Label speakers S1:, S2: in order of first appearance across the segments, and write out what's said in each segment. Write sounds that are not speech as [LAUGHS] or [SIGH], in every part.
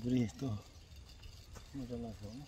S1: ब्रिजको म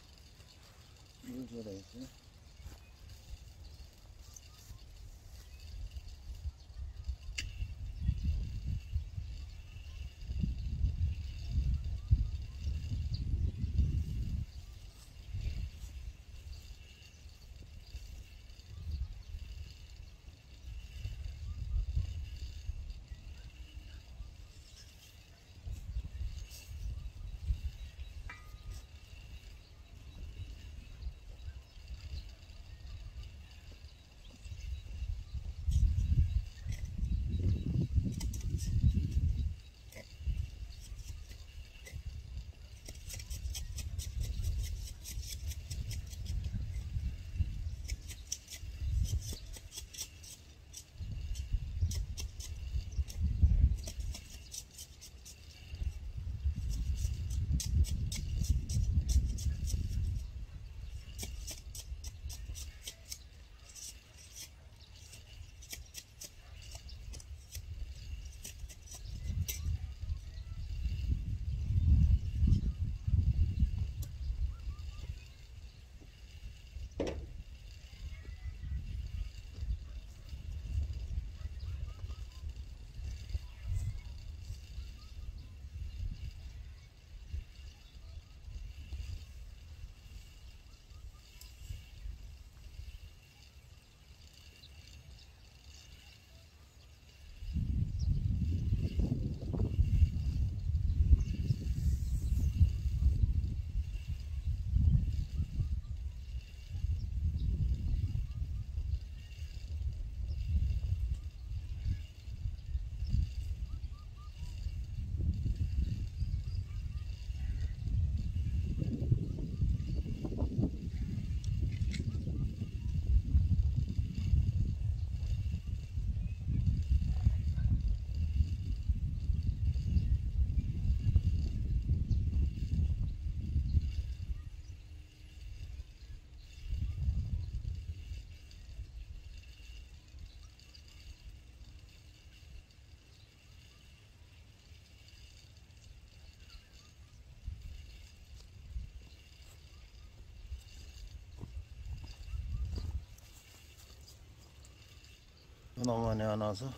S1: 너무 많이 안 와서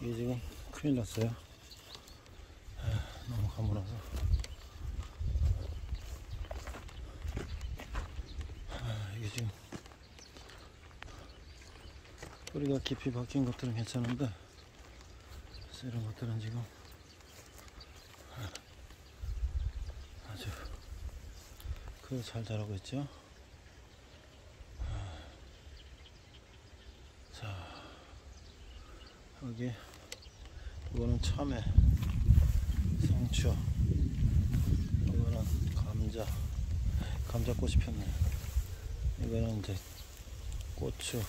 S1: 이게 지금 큰일 났어요. 아, 너무 가물어서. 아, 이게 지금 뿌리가 깊이 박힌 것들은 괜찮은데 이런 것들은 지금 아주 그 잘 자라고 있죠. 여기 이거는 참외 상추 이거는 감자 감자꽃이 폈네. 이거는 이제 고추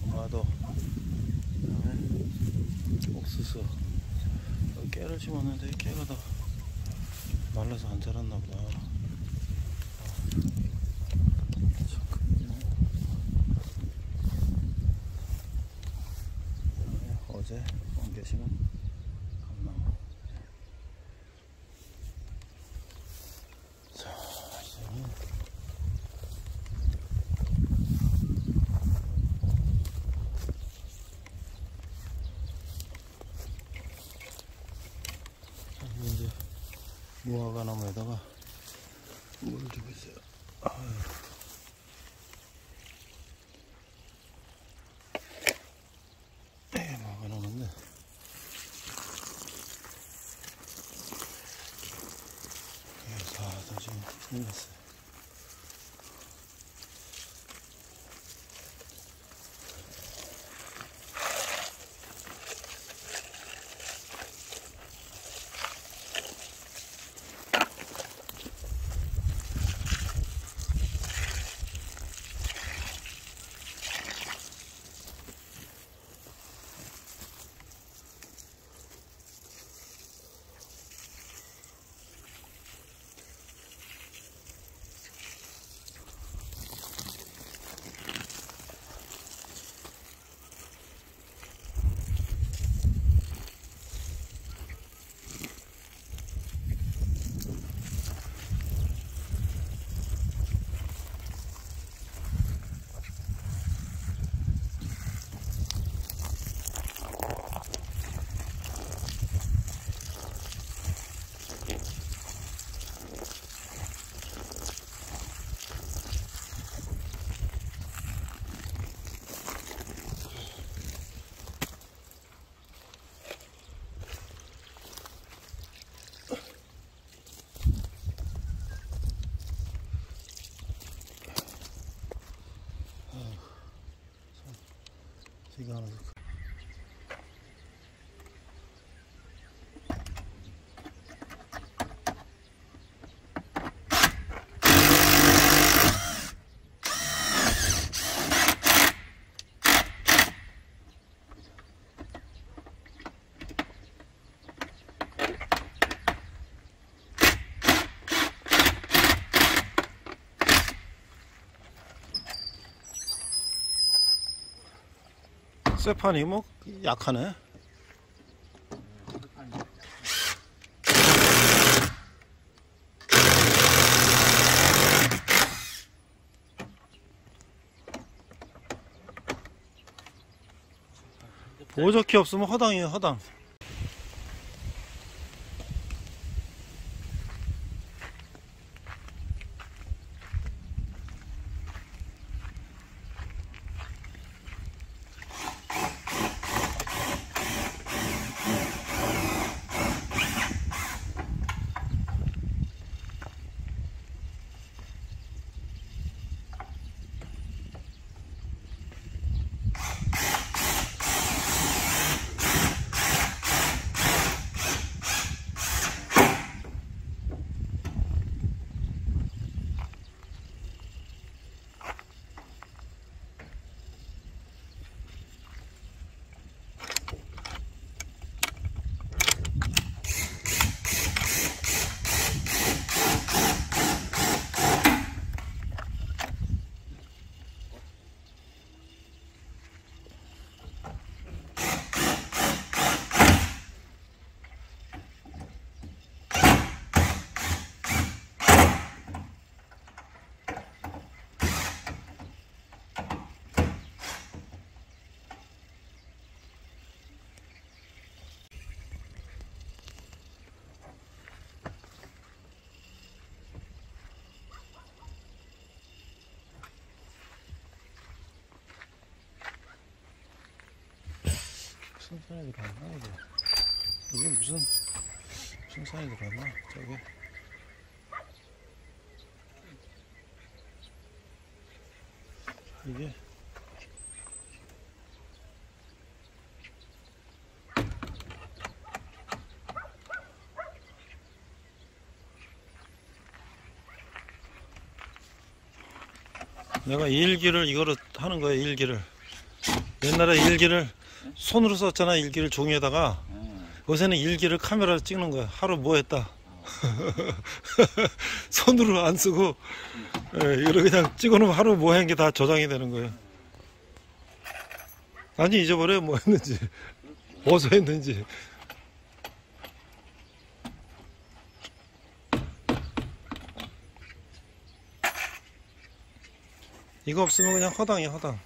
S1: 토마토 그다음에 옥수수. 깨를 심었는데 깨가 다 말라서 안 자랐나 보다 잠깐만요. 어제 심은 감나무. 자, 이제는 여기 이제 무화과 나무에다가 물을 주고 있어요. 아유. 에 무화과 나무인데 이게 다다 지금 흘렸어 요. 쇠판이 뭐 약하네. 보조키 없으면 허당이에요, 허당. 무슨 산이 들어왔나, 이게? 이게 무슨, 무슨 산이 들어왔나? 저기. 이게. 내가 일기를 이거로 하는 거야, 일기를. 옛날에 일기를 손으로 썼잖아, 일기를 종이에다가. 요새는 일기를 카메라로 찍는 거야. 하루 뭐 했다. [LAUGHS] 손으로 안 쓰고, 예, 이거 그냥 찍어놓으면 하루 뭐 한 게 다 저장이 되는 거예요. 아니, 잊어버려요, 뭐 했는지. 어디서 했는지. 이거 없으면 그냥 허당이야, 허당.